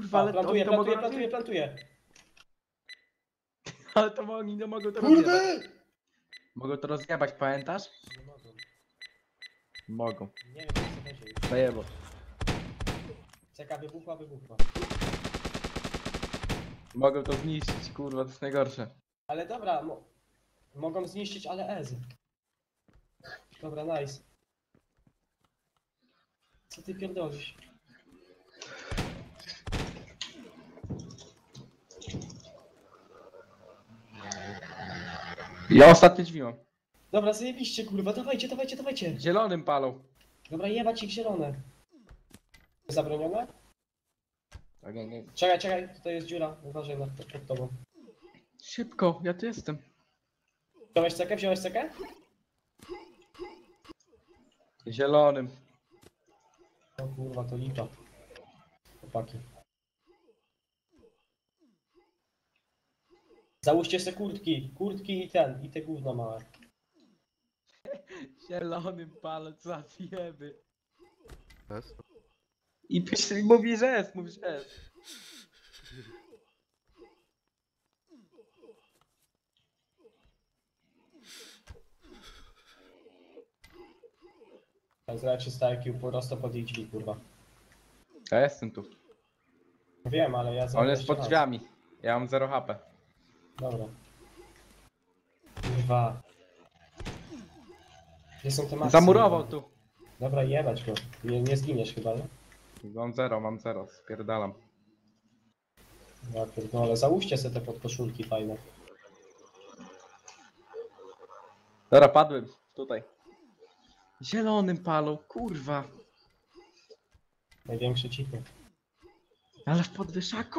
Kurwa, ale to, plantuję, oni to plantuję, mogą plantuję, plantuję. Ale to oni nie mogą to rozjebać. Kurde! Mogą to rozjebać, pamiętasz? Nie mogą. Mogą. Nie wiem, co chodzi. Zajebo. Czeka, wybuchła, wybuchła. Mogą to zniszczyć, kurwa, to jest najgorsze. Ale dobra, mo mogą zniszczyć, ale Ez. Dobra, nice. Co ty pierdolisz? Ja ostatnie drzwi mam. Dobra, zajebiście, kurwa, dawajcie, dawajcie, dawajcie. Zielonym palą. Dobra, jebać ich zielone. Zabronione? Tak, nie, nie. Czekaj, czekaj, tutaj jest dziura, uważaj nad pod tobą. Szybko, ja tu jestem. Wziąłeś cekę, wziąłeś cekę? Zielonym. O kurwa, to lipa. Chłopaki. Załóżcie se kurtki, kurtki i ten, i te gówno małe. Co zjeby. Jest? I pisze, mówi, że jest, mówi, że jest. Zresztą 300 IQ prosto pod jej drzwi, kurwa. Ja jestem tu. Wiem, ale ja On jest pod drzwiami. Ja mam 0 HP. Dobra. Kurwa. Gdzie są te masy? Zamurował tu. Dobra, jebać go. Nie, nie zginiesz chyba, nie? Mam 0, mam 0, spierdalam. Ja pierdolę. Załóżcie sobie te podkoszulki fajne. Dobra, padłem. Tutaj. Zielonym palą, kurwa. Największe cipy. Ale w podwieszaku?